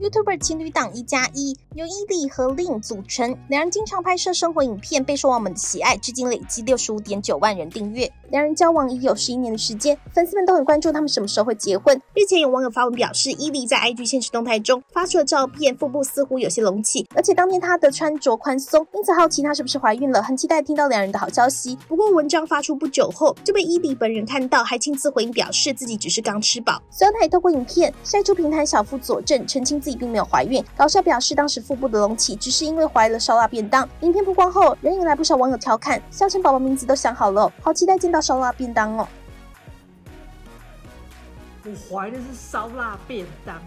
YouTuber 情侣档一加一，由伊利和 Lin 组成，两人经常拍摄生活影片，备受网友们的喜爱，至今累计六十五点九万人订阅。两人交往已有十一年的时间，粉丝们都很关注他们什么时候会结婚。日前有网友发文表示，伊利在 IG 现实动态中发出了照片，腹部似乎有些隆起，而且当天她的穿着宽松，因此好奇她是不是怀孕了，很期待听到两人的好消息。不过文章发出不久后，就被伊利本人看到，还亲自回应表示自己只是刚吃饱。随后他也透过影片晒出平台小腹佐证，澄清自己并没有怀孕。搞笑表示当时腹部的隆起只是因为怀了烧腊便当。影片曝光后，仍引来不少网友调侃，笑称宝宝名字都想好了，好期待见到烧腊便当哦。我怀的是烧腊便当。